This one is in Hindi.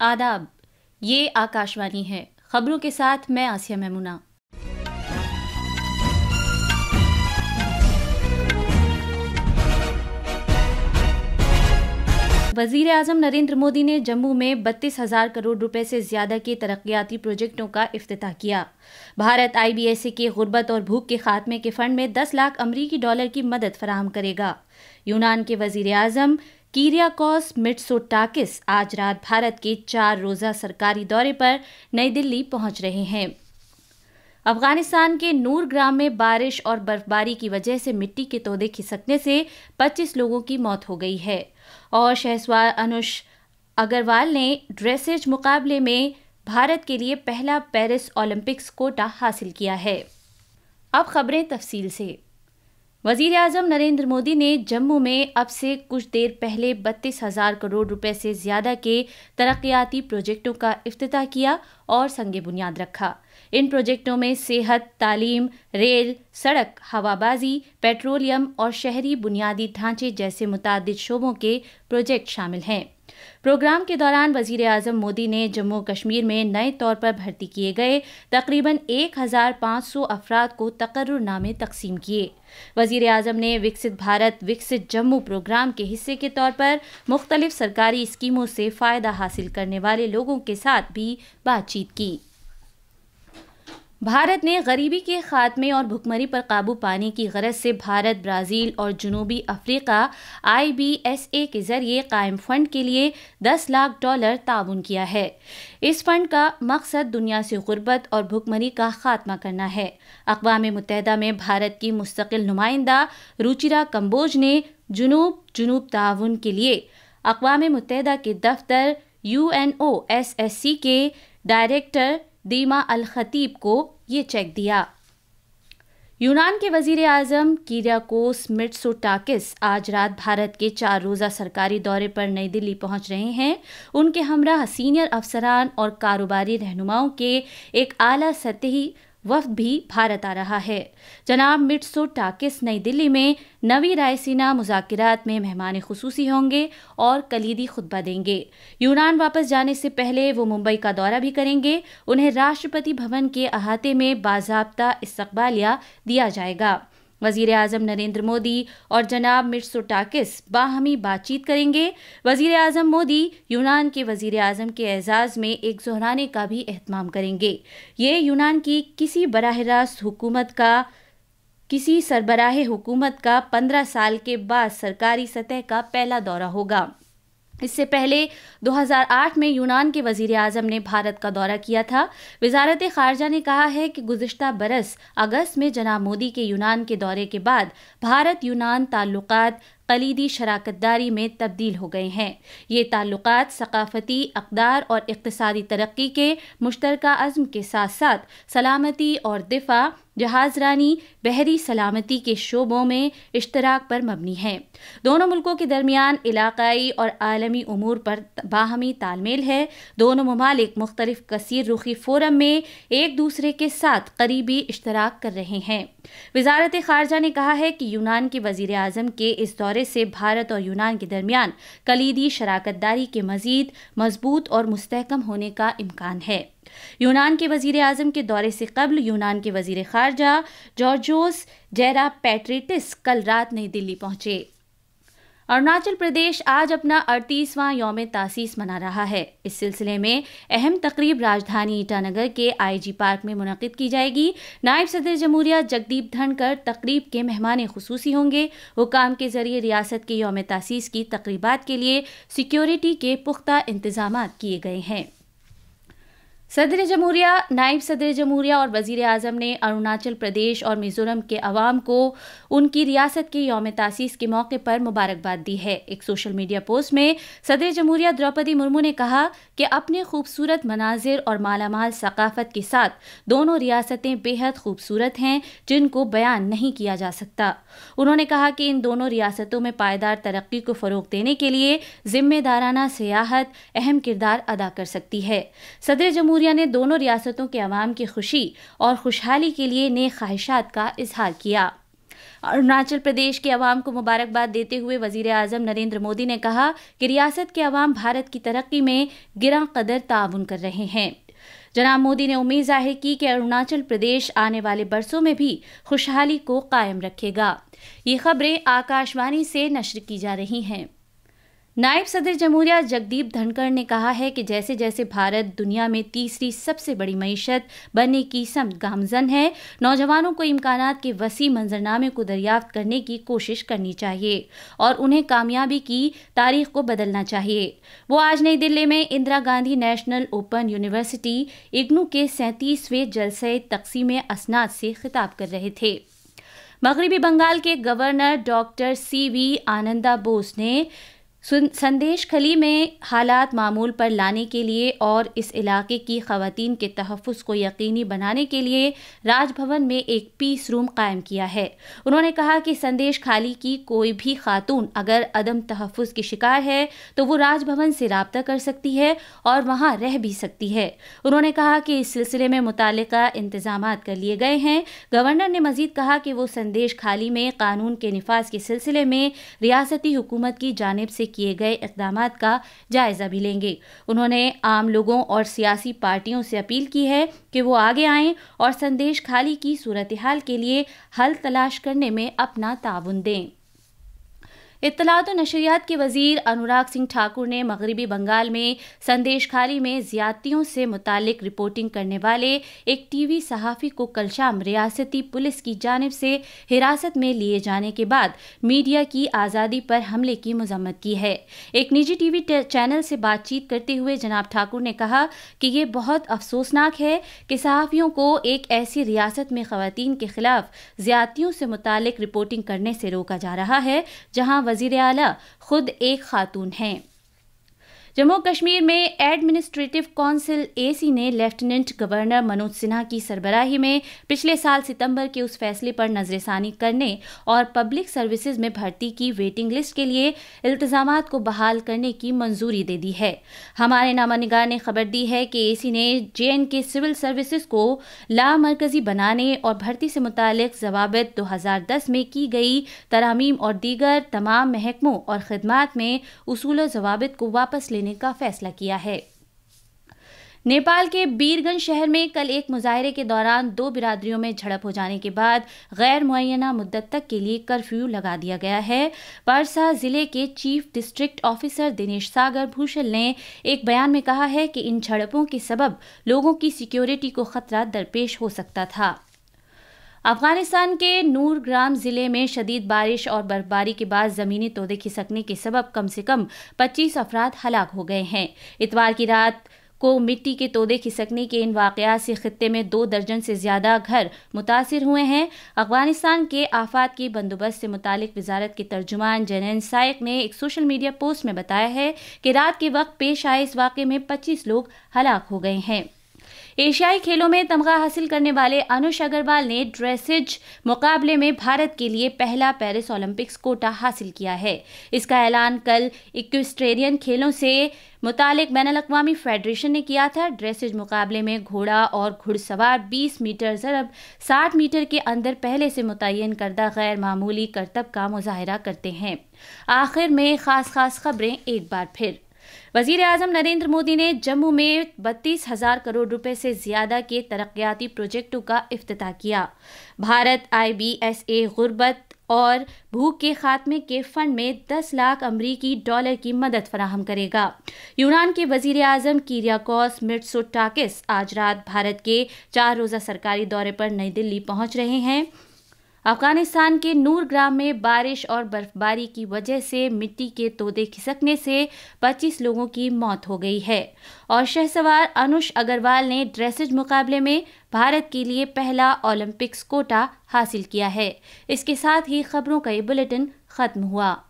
आदाब। ये आकाशवाणी है। खबरों के साथ मैं आसिया मेमुना वज़ीर आज़म नरेंद्र मोदी ने जम्मू में बत्तीस हज़ार करोड़ रुपए से ज़्यादा के तरक्याती प्रोजेक्टों का अफ्ताह किया। भारत आईबीएसए के गुर्बत और भूख के खात्मे के फंड में 10 लाख अमरीकी डॉलर की मदद फराहम करेगा। यूनान के वज़ीर आज़म कीरियाकोस मिट्सोटाकिस आज रात भारत के चार रोजा सरकारी दौरे पर नई दिल्ली पहुँच रहे हैं। अफ़गानिस्तान के नूर ग्राम में बारिश और बर्फबारी की वजह से मिट्टी के तोदे खिसकने से 25 लोगों की मौत हो गई है। और शहसवार अनुष अग्रवाल ने ड्रेसेज मुकाबले में भारत के लिए पहला पेरिस ओलंपिक्स कोटा हासिल किया है। अब खबरें तफसील से। वज़ीर अजम नरेंद्र मोदी ने जम्मू में अब से कुछ देर पहले बत्तीस हज़ार करोड़ रुपए से ज़्यादा के तरक्याती प्रोजेक्टों का अफ्ताह किया और संगे बुनियाद रखा। इन प्रोजेक्टों में सेहत तालीम रेल सड़क हवाबाजी पेट्रोलियम और शहरी बुनियादी ढांचे जैसे मुतद शोबों के प्रोजेक्ट शामिल हैं। प्रोग्राम के दौरान वज़ीर अजम मोदी ने जम्मू कश्मीर में नए तौर पर भर्ती किए गए तकरीबन 1,500 अफराद को तकर्रनामे तकसीम किए। वज़ीर अजम ने विकसित भारत, विकसित जम्मू प्रोग्राम के हिस्से के तौर पर मुख्तलिफ़ सरकारी स्कीमों से फ़ायदा हासिल करने वाले लोगों के साथ भी बातचीत की। भारत ने गरीबी के खात्मे और भुखमरी पर काबू पाने की गरज से भारत, ब्राज़ील और जनूबी अफ्रीका आईबीएसए के ज़रिए कायम फंड के लिए 10 लाख डॉलर ताउन किया है। इस फंड का मकसद दुनिया से गुर्बत और भुखमरी का खात्मा करना है। अकवा मुतहदा में भारत की मुस्तकिल नुमाइंदा रुचिरा कम्बोज ने जुनूब जुनूब ताउन के लिए अकवा मुतहदा के दफ्तर U N O S S C के डायरेक्टर दीमा अल खतीब को ये चेक दिया। यूनान के वज़ीर आज़म कीरियाकोस मिट्सोटाकिस आज रात भारत के चार रोज़ा सरकारी दौरे पर नई दिल्ली पहुँच रहे हैं। उनके हमरा सीनियर अफसरान और कारोबारी रहनुमाओं के एक आला सतही वफ्द भी भारत आ रहा है। जनाब मिट्सो टाकिस नई दिल्ली में नवी रायसीना मुजात में मेहमान खसूसी होंगे और कलीदी खुतबा देंगे। यूनान वापस जाने से पहले वो मुंबई का दौरा भी करेंगे। उन्हें राष्ट्रपति भवन के अहाते में बाजाबता इस्तबालिया दिया जाएगा। वज़ीर अजम नरेंद्र मोदी और जनाब मिर्सोटाकिस बाहमी बातचीत करेंगे। वज़ीर अजम मोदी यूनान के वज़ीर अजम के एजाज़ में एक जहराने का भी अहतमाम करेंगे। ये यूनान की किसी बरह रास्त हुकूमत का, किसी सरबराह हुकूमत का पंद्रह साल के बाद सरकारी सतह का पहला दौरा होगा। इससे पहले 2008 में यूनान के वज़ीर आज़म ने भारत का दौरा किया था। वजारत खारजा ने कहा है कि गुजशत बरस अगस्त में जनाब मोदी के यूनान के दौरे के बाद भारत यूनान ताल्लुक कलीदी शराकतदारी में तब्दील हो गए हैं। ये ताल्लुक सकाफती, अकदार और इकतदी तरक्की के मुश्तर अज़म के साथ साथ सलामती और दिफा, जहाजरानी, बहरी सलामती के शोबों में इश्तराक पर मबनी है। दोनों मुल्कों के दरमियान इलाकाई और आलमी अमूर पर बाहमी तालमेल है। दोनों ममालिक मुख्तलिफ़ कसर रुखी फोरम में एक दूसरे के साथ करीबी इश्तराक कर रहे हैं। वजारत खारजा ने कहा है कि यूनान के वज़ीर अजम के इस दौरे से भारत और यूनान के दरमियान कलीदी शराकतदारी के मजीद मज़बूत और मुस्तकम होने का इम्कान है। यूनान के वज़ीर अजम के दौरे से कबल यूनान के वज़ीर खारजा जॉर्जोस जेरा पैट्रिटिस कल रात नई दिल्ली पहुँचे। अरुणाचल प्रदेश आज अपना अड़तीसवां योम तासीस मना रहा है। इस सिलसिले में अहम तकरीब राजधानी ईटानगर के आईजी पार्क में मुनद की जाएगी। नायब सदर जमहूरिया जगदीप धनकर तकरीब के मेहमान खसूसी होंगे। हुकाम के ज़रिए रियासत के योम तासीस की तकरीबा के लिए सिक्योरिटी के पुख्ता इंतज़ाम किए गए हैं। सदर जमहूरिया, नायब सदर जमहूरिया और वज़ीर अजम ने अरुणाचल प्रदेश और मिजोरम के अवाम को उनकी रियासत के योम तासीस के मौके पर मुबारकबाद दी है। एक सोशल मीडिया पोस्ट में सदर जमहूरिया द्रौपदी मुर्मू ने कहा कि अपने खूबसूरत मनाजिर और मालामाल सकाफत के साथ दोनों रियासतें बेहद खूबसूरत हैं, जिनको बयान नहीं किया जा सकता। उन्होंने कहा कि इन दोनों रियासतों में पायदार तरक्की को फ़रोग देने के लिए जिम्मेदाराना सियाहत अहम किरदार अदा कर सकती है। सदर जमहूरिया ने दोनों रियासतों के अवाम की खुशी और खुशहाली के लिए नए ख्वाहिशात का इजहार किया। अरुणाचल प्रदेश के अवाम को मुबारकबाद देते हुए वज़ीर आज़म नरेंद्र मोदी ने कहा कि रियासत के अवाम भारत की तरक्की में गिरा कदर ताउन कर रहे हैं। जनाब मोदी ने उम्मीद ज़ाहिर की कि अरुणाचल प्रदेश आने वाले बरसों में भी खुशहाली को कायम रखेगा। ये खबरें आकाशवाणी से नशर की जा रही हैं। नायब सदर जमहूरिया जगदीप धनखड़ ने कहा है कि जैसे जैसे भारत दुनिया में तीसरी सबसे बड़ी मीशत बनने की सम गामजन है, नौजवानों को इम्कान के वसी मंजरनामे को दरियाफ्त करने की कोशिश करनी चाहिए और उन्हें कामयाबी की तारीख को बदलना चाहिए। वो आज नई दिल्ली में Indira Gandhi national open university, IGNOU के सैंतीसवें जलसे तकसीम असनाद से खिताब कर रहे थे। मगरबी बंगाल के governor doctor C V Ananda Bose ने संदेश खली में हालात मामूल पर लाने के लिए और इस इलाके की खातन के तहफ़ को यकीनी बनाने के लिए राजभवन में एक पीस रूम कायम किया है। उन्होंने कहा कि संदेश खाली की कोई भी खातून अगर अदम तहफ़ की शिकार है तो वो राजभवन से रबता कर सकती है और वहाँ रह भी सकती है। उन्होंने कहा कि इस सिलसिले में मुतल इंतज़ाम कर लिए गए हैं। गवर्नर ने मजीद कहा कि वो संदेश खाली में कानून के नफाज के सिलसिले में रियासती हुकूमत की जानब से किए गए इकदाम का जायजा भी लेंगे। उन्होंने आम लोगों और सियासी पार्टियों से अपील की है कि वो आगे आएँ और संदेश खाली की सूरत हाल के लिए हल तलाश करने में अपना ताउन दें। इतलात नशरियात के वज़ीर अनुराग सिंह ठाकुर ने मगरबी बंगाल में संदेश खाली में ज्यादतियों से मुतालिक रिपोर्टिंग करने वाले एक टीवी सहाफ़ी को कल शाम रियासती पुलिस की जानब से हिरासत में लिए जाने के बाद मीडिया की आज़ादी पर हमले की मजम्मत की है। एक निजी टीवी चैनल से बातचीत करते हुए जनाब ठाकुर ने कहा कि ये बहुत अफसोसनाक है कि सहाफ़ियों को एक ऐसी रियासत में खातन के खिलाफ ज्यादतियों से मुतालिक रिपोर्टिंग करने से रोका जा रहा है, जहाँ वज़ीर अला खुद एक खातून हैं। जम्मू कश्मीर में एडमिनिस्ट्रेटिव काउंसिल एसी ने लेफ्टिनेंट गवर्नर मनोज सिन्हा की सरबराही में पिछले साल सितंबर के उस फैसले पर नजरसानी करने और पब्लिक सर्विसेज़ में भर्ती की वेटिंग लिस्ट के लिए इल्तजाम को बहाल करने की मंजूरी दे दी है। हमारे नामानिगार ने खबर दी है कि एसी ने जे के सिविल सर्विसेज़ को लामरकजी बनाने और भर्ती से मुतक जवाबत दो में की गई तरामीम और दीगर तमाम महकमों और खदमात में उसूल जवाबत को वापस लेने देने का फैसला किया है। नेपाल के बीरगंज शहर में कल एक मुजाहरे के दौरान दो बिरादरियों में झड़प हो जाने के बाद गैर मुना मुद्दत तक के लिए कर्फ्यू लगा दिया गया है। परसा ज़िले के chief district officer Dinesh Sagar Bhushan ने एक बयान में कहा है कि इन झड़पों के सबब लोगों की सिक्योरिटी को खतरा दरपेश हो सकता था। अफ़गानिस्तान के नूरग्राम ज़िले में शदीद बारिश और बर्फबारी के बाद जमीनी तोदे खिसकने के सबब कम से कम 25 अफराद हलाक हो गए हैं। इतवार की रात को मिट्टी के तोदे खिसकने के इन वाकयात से खत्े में दो दर्जन से ज़्यादा घर मुतासर हुए हैं। अफ़गानिस्तान के आफात की बंदोबस्त से मुतालिक वजारत के तर्जुमान जनैन साइक ने एक सोशल मीडिया पोस्ट में बताया है कि रात के वक्त पेश आए इस वाक़े में 25 लोग हलाक हो गए हैं। एशियाई खेलों में तमगा हासिल करने वाले अनुष अग्रवाल ने ड्रेसिज मुकाबले में भारत के लिए पहला पेरिस ओलंपिक्स कोटा हासिल किया है। इसका ऐलान कल इक्विस्ट्रेरियन खेलों से मुतालिक बैन अवी फेडरेशन ने किया था। ड्रेसिज मुकाबले में घोड़ा और घुड़सवार 20 मीटर जरब 60 मीटर के अंदर पहले से मुतन करदा गैर मामूली करतब का मुजाहरा करते हैं। आखिर में खास खास खबरें एक बार फिर। वज़ीर अजम नरेंद्र मोदी ने जम्मू में बत्तीस हज़ार करोड़ रुपए से ज़्यादा के तरक्याती प्रोजेक्टों का अफ्ताह किया। Bharat I B S A गुर्बत और भूख के खात्मे के फंड में 10 लाख अमरीकी डॉलर की मदद फराहम करेगा। यूनान के वज़ीर आज़म कीरियाकोस मिर्सोटाकिस आज रात भारत के चार रोज़ा सरकारी दौरे पर नई दिल्ली पहुँच रहे हैं। अफ़गानिस्तान के नूर ग्राम में बारिश और बर्फबारी की वजह से मिट्टी के तोदे खिसकने से 25 लोगों की मौत हो गई है। और शहसवार अनुष अग्रवाल ने ड्रेसेज मुकाबले में भारत के लिए पहला ओलंपिक्स कोटा हासिल किया है। इसके साथ ही खबरों का ये बुलेटिन खत्म हुआ।